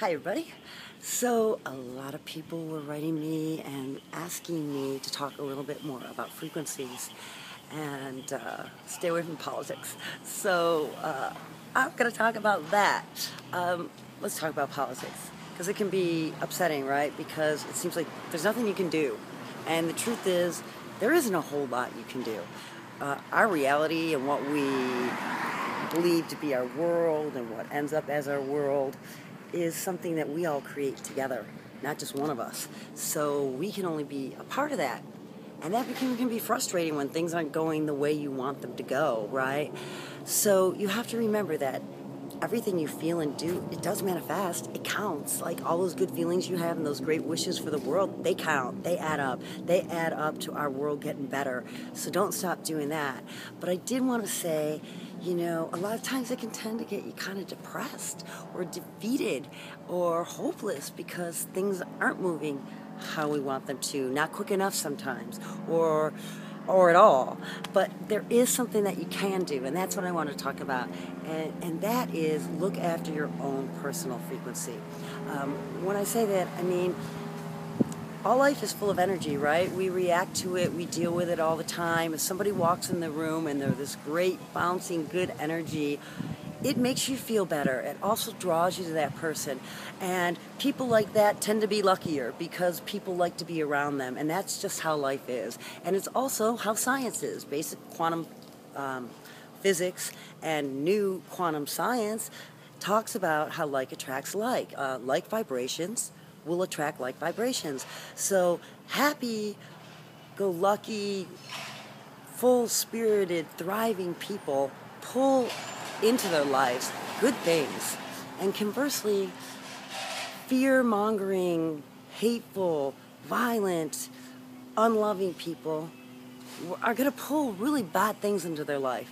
Hi, everybody. So, a lot of people were writing me and asking me to talk a little bit more about frequencies and uh, stay away from politics. So, uh, I'm going to talk about that. Um, let's talk about politics because it can be upsetting, right? Because it seems like there's nothing you can do. And the truth is, there isn't a whole lot you can do. Uh, our reality and what we believe to be our world and what ends up as our world is something that we all create together, not just one of us. So we can only be a part of that. And that can, can be frustrating when things aren't going the way you want them to go, right? So you have to remember that everything you feel and do, it does manifest. It counts. Like all those good feelings you have and those great wishes for the world, they count. They add up. They add up to our world getting better. So don't stop doing that. But I did want to say, you know, a lot of times it can tend to get you kind of depressed or defeated or hopeless because things aren't moving how we want them to, not quick enough sometimes, or or at all. But there is something that you can do, and that's what I want to talk about. And, and that is look after your own personal frequency. Um, when I say that, I mean, all life is full of energy, right? We react to it, we deal with it all the time. If somebody walks in the room and they're this great, bouncing, good energy, it makes you feel better. It also draws you to that person. And people like that tend to be luckier because people like to be around them. And that's just how life is. And it's also how science is. Basic quantum um, physics and new quantum science talks about how like attracts like. Uh, like vibrations will attract like vibrations. So happy, go lucky, full spirited, thriving people pull into their lives good things. And conversely, fear mongering, hateful, violent, unloving people are going to pull really bad things into their life.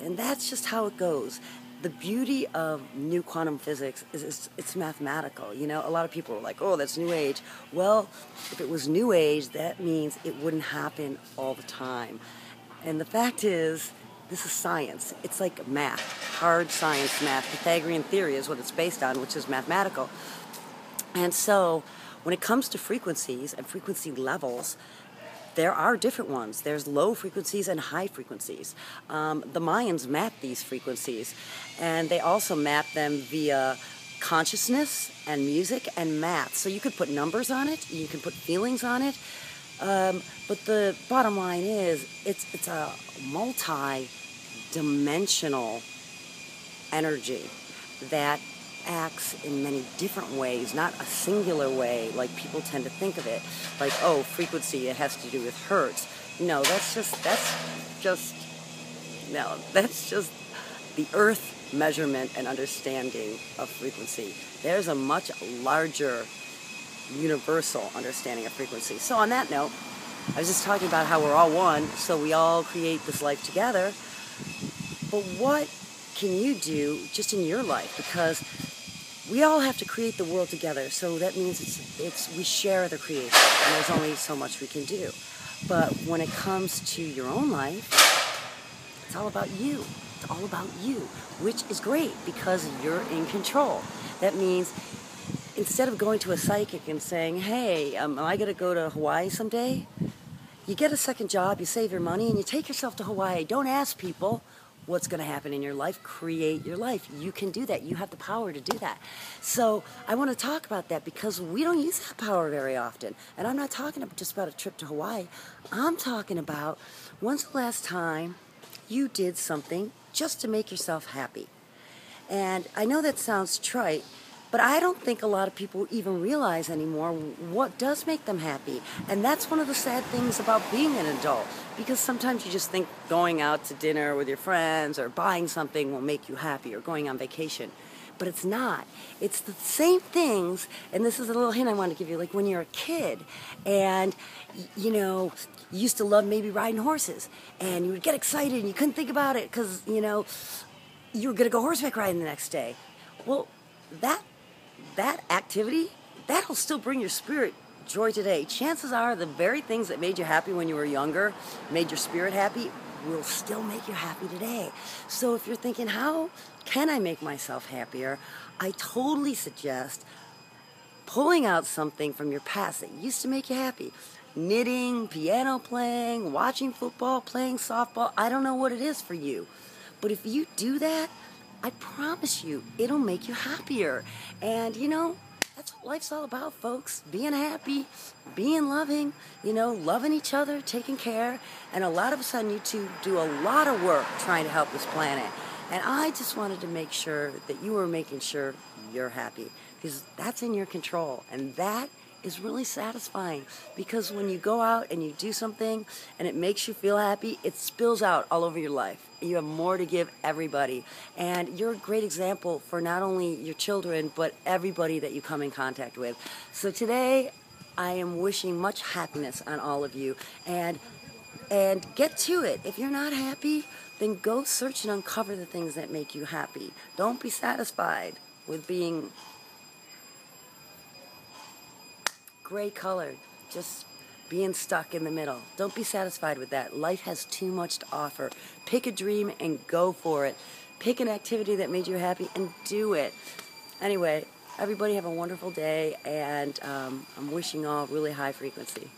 And that's just how it goes. The beauty of new quantum physics is it's, it's, mathematical. You know, a lot of people are like, oh, that's new age. Well, if it was new age, that means it wouldn't happen all the time. And the fact is, this is science. It's like math, hard science math. Pythagorean theory is what it's based on, which is mathematical. And so, when it comes to frequencies and frequency levels, there are different ones. There's low frequencies and high frequencies. Um, the Mayans mapped these frequencies, and they also mapped them via consciousness and music and math. So you could put numbers on it, you can put feelings on it. Um, but the bottom line is, it's it's a multi dimensional energy that acts in many different ways, not a singular way like people tend to think of it. Like, oh, frequency, it has to do with hertz. No, that's just, that's just, no, that's just the earth measurement and understanding of frequency. There's a much larger universal understanding of frequency. So, on that note, I was just talking about how we're all one, so we all create this life together. But what can you do just in your life? Because we all have to create the world together. So that means it's, it's we share the creation, and there's only so much we can do. But when it comes to your own life, it's all about you. It's all about you, which is great because you're in control. That means instead of going to a psychic and saying, "Hey, um, am I going to go to Hawaii someday?" You get a second job, you save your money, and you take yourself to Hawaii. Don't ask people what's going to happen in your life. Create your life. You can do that. You have the power to do that. So I want to talk about that because we don't use that power very often. And I'm not talking just about a trip to Hawaii. I'm talking about when's the last time you did something just to make yourself happy. And I know that sounds trite, but I don't think a lot of people even realize anymore what does make them happy. And that's one of the sad things about being an adult. Because sometimes you just think going out to dinner with your friends or buying something will make you happy or going on vacation. But it's not. It's the same things, and this is a little hint I want to give you like when you're a kid and, you know, you used to love maybe riding horses and you would get excited and you couldn't think about it because, you know, you were going to go horseback riding the next day. Well, that that activity, that'll still bring your spirit joy today. Chances are the very things that made you happy when you were younger, made your spirit happy, will still make you happy today. So if you're thinking, how can I make myself happier? I totally suggest pulling out something from your past that used to make you happy. Knitting, piano playing, watching football, playing softball. I don't know what it is for you. But if you do that, I promise you, it'll make you happier. And you know, that's what life's all about, folks. Being happy, being loving, you know, loving each other, taking care. And a lot of us on YouTube do a lot of work trying to help this planet. And I just wanted to make sure that you were making sure you're happy because that's in your control. And that is really satisfying because when you go out and you do something and it makes you feel happy, it spills out all over your life. You have more to give everybody. And you're a great example for not only your children, but everybody that you come in contact with. So today, I am wishing much happiness on all of you. And and get to it. If you're not happy, then go search and uncover the things that make you happy. Don't be satisfied with being gray colored, just being stuck in the middle. Don't be satisfied with that. Life has too much to offer. Pick a dream and go for it. Pick an activity that made you happy and do it. Anyway, everybody have a wonderful day, and um, I'm wishing all really high frequency.